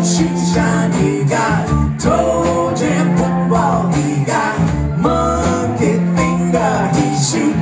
shoe shine. He got toe jam football. He got monkey finger. He shoot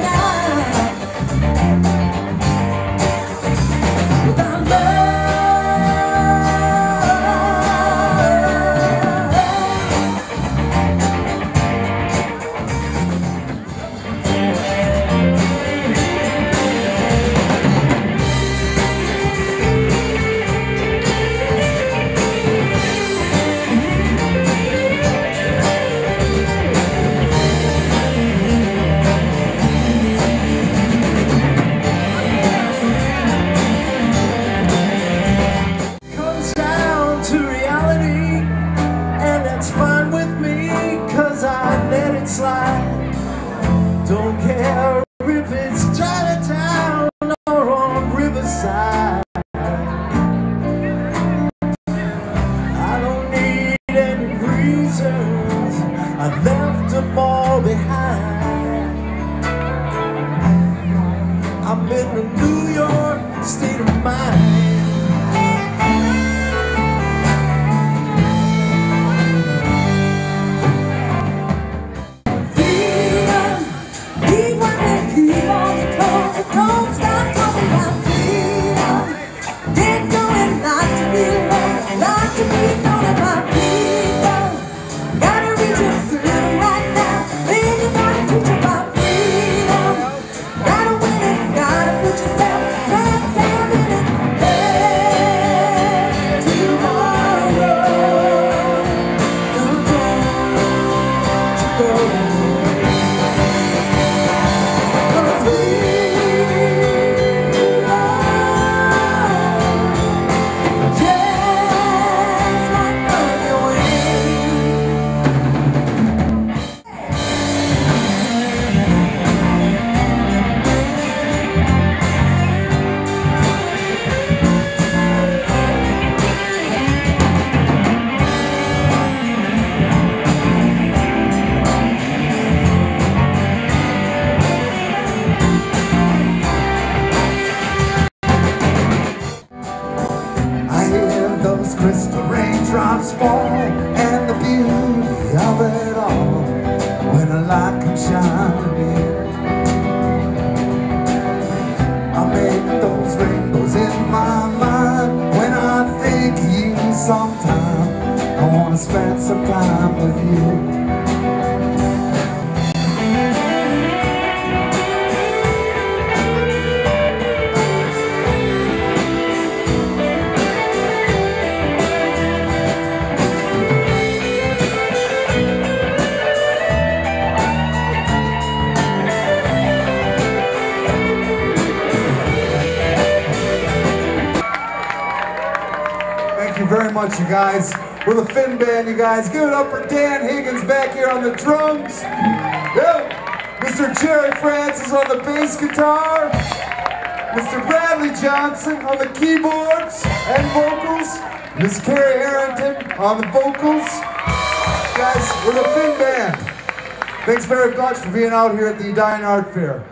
Don't care if it's Chinatown or on Riverside. I don't need any reasons, I left them all behind. I'm in a New York state of mind. Those crystal raindrops fall and the beauty of it all when a light comes shining in. I make those rainbows in my mind when I think of you sometime. I wanna spend some time with you. You very much, you guys. We're the Finn Band, you guys. Give it up for Dan Higgins back here on the drums. Yep. Mr. Gerry Francis on the bass guitar. Mr. Bradley Johnson on the keyboards and vocals. Miss Carrie Harrington on the vocals. Guys, we're the Finn Band. Thanks very much for being out here at the Edina Art Fair.